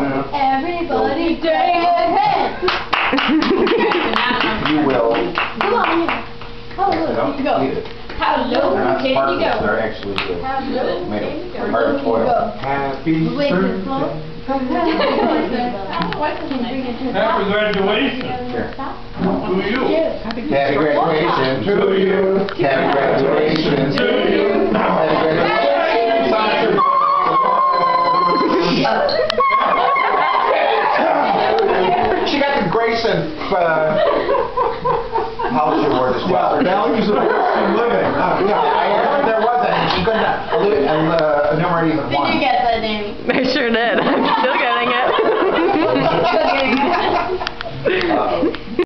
Everybody day ahead. You will. Come on. How Yes, I low you go? need it. How They're low not can you go? they're actually the, How made can you of go? hard foil. can you go? Happy Wait, this slow? birthday. Happy graduation to you. Happy graduation to you. Happy She got the Grayson, uh, polish award as well. Values of Christian living. Yeah, I heard there was that, and she couldn't uh, uh, enumerate even one. Did you get that, Amy? I sure did.